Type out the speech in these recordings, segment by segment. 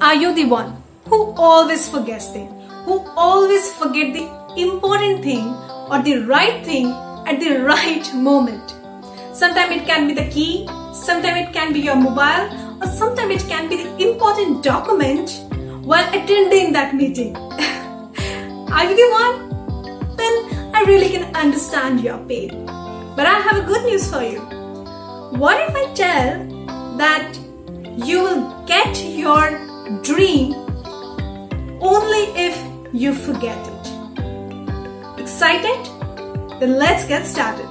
Are you the one who always forgets things? Who always forget the important thing or the right thing at the right moment? Sometimes it can be the key, sometimes it can be your mobile, or sometimes it can be the important document while attending that meeting. Are you the one? Then I really can understand your pain. But I have a good news for you. What if I tell that you will get your dream only if you forget it? Excited? Then let's get started.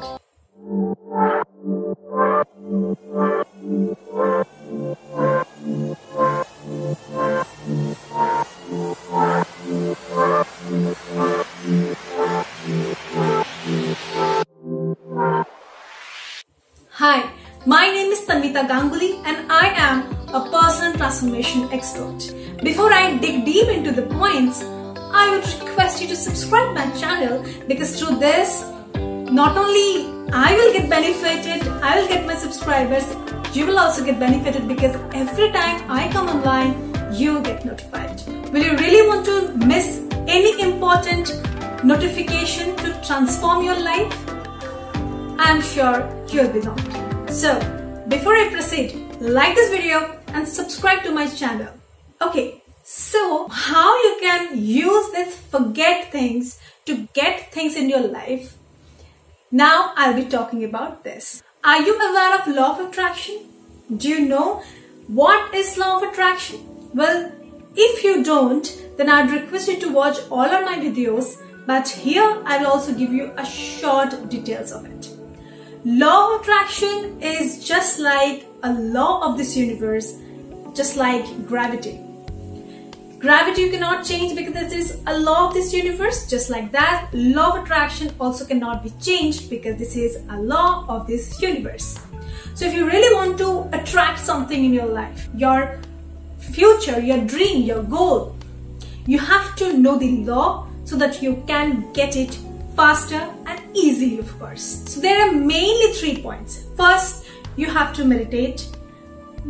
Hi, my name is Tanwita Ganguly and I am a personal transformation expert. Before I dig deep into the points, I would request you to subscribe my channel because through this, not only I will get benefited, I will get my subscribers, you will also get benefited because every time I come online, you get notified. Will you really want to miss any important notification to transform your life? I'm sure you'll be not. So, before I proceed, like this video and subscribe to my channel. Okay, so how you can use this forget things to get things in your life? Now I'll be talking about this. Are you aware of law of attraction? Do you know what is law of attraction? Well, if you don't, then I'd request you to watch all of my videos, but here I'll also give you a short details of it. Law of attraction is just like a law of this universe, just like gravity. Gravity you cannot change because this is a law of this universe. Just like that, law of attraction also cannot be changed because this is a law of this universe. So if you really want to attract something in your life, your future, your dream, your goal, you have to know the law so that you can get it faster and easily, of course. So there are mainly three points. First, you have to meditate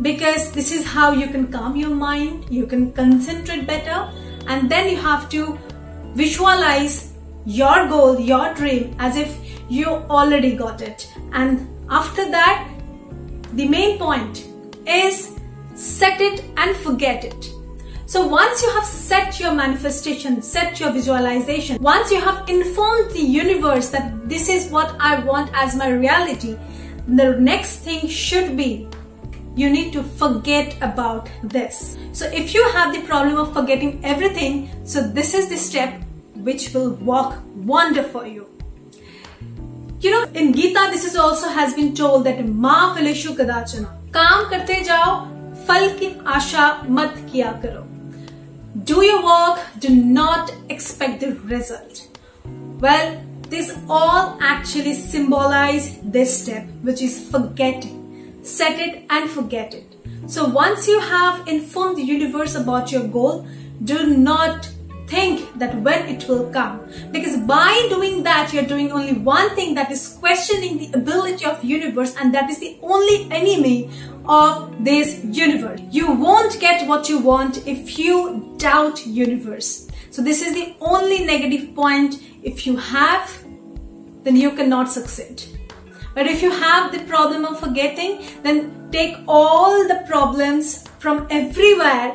because this is how you can calm your mind, you can concentrate better, and then you have to visualize your goal, your dream as if you already got it. And after that, the main point is set it and forget it. So once you have set your manifestation, set your visualization, once you have informed the universe that this is what I want as my reality, the next thing should be you need to forget about this. So if you have the problem of forgetting everything, so this is the step which will work wonder for you. You know, in Gita, this is also has been told that Ma Felishu Kadachana. काम करते जाओ फल की आशा मत किया करो do your work, do not expect the result. Well, this all actually symbolize this step, which is forgetting. Set it and forget it. So once you have informed the universe about your goal, do not think that when it will come. Because by doing that, you're doing only one thing that is questioning the ability of universe and that is the only enemy of this universe. You won't get what you want if you doubt universe. So this is the only negative point. If you have, then you cannot succeed. But if you have the problem of forgetting, then take all the problems from everywhere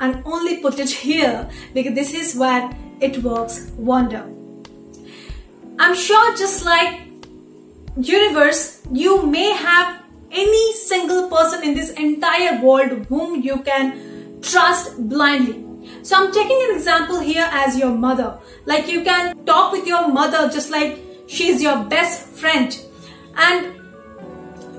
and only put it here because this is where it works wonder. I'm sure just like universe, you may have any single person in this entire world whom you can trust blindly. So I'm taking an example here as your mother. Like you can talk with your mother just like she's your best friend. And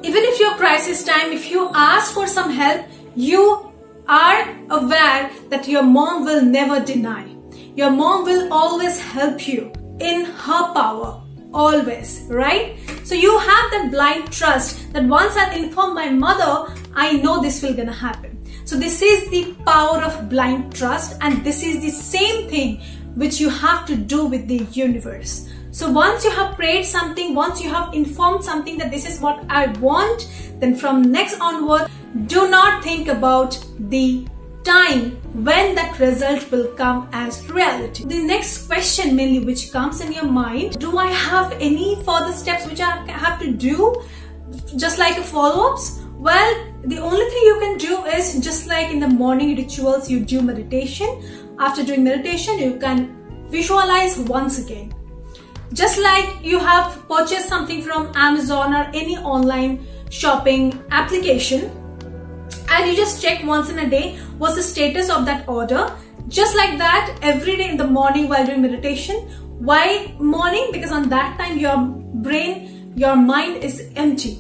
even if your crisis time, if you ask for some help, you are aware that your mom will never deny. Your mom will always help you in her power always, right? So you have that blind trust that once I inform my mother, I know this will gonna happen. So this is the power of blind trust and this is the same thing which you have to do with the universe. So once you have prayed something, once you have informed something that this is what I want, then from next onward, do not think about the time when that result will come as reality. The next question mainly which comes in your mind, do I have any further steps which I have to do just like a follow-ups? Well, the only thing you can do is just like in the morning rituals, you do meditation. After doing meditation, you can visualize once again. Just like you have purchased something from Amazon or any online shopping application, and you just check once in a day what's the status of that order. Just like that, every day in the morning while doing meditation. Why morning? Because on that time your brain, your mind is empty.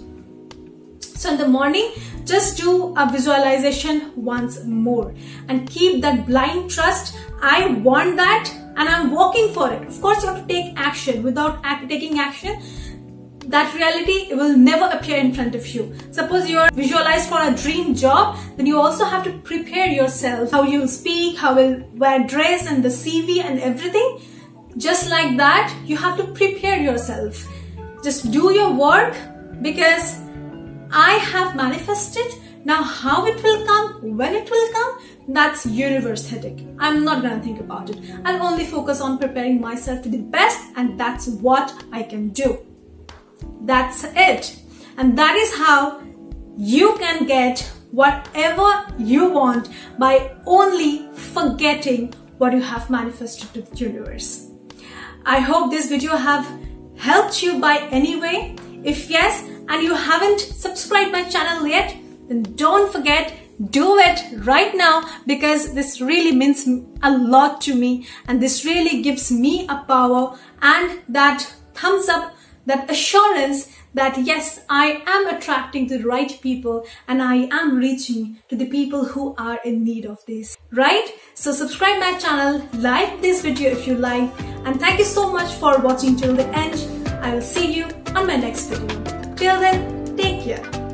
So in the morning, just do a visualization once more and keep that blind trust. I want that and I'm working for it. Of course, you have to take action. Without act taking action, that reality will never appear in front of you. Suppose you are visualized for a dream job, then you also have to prepare yourself. How you'll speak, how you'll wear dress and the CV and everything. Just like that, you have to prepare yourself. Just do your work because I have manifested. Now how it will come, when it will come, that's universe headache. I'm not gonna think about it. I'll only focus on preparing myself to the best and that's what I can do. That's it. And that is how you can get whatever you want by only forgetting what you have manifested to the universe. I hope this video have helped you by any way. If yes, and you haven't subscribed my channel yet, then don't forget do it right now because this really means a lot to me and this really gives me a power and that thumbs up that assurance that yes, I am attracting the right people and I am reaching to the people who are in need of this, right? So subscribe my channel, like this video if you like, and thank you so much for watching till the end. I will see you on my next video. Till then, take care.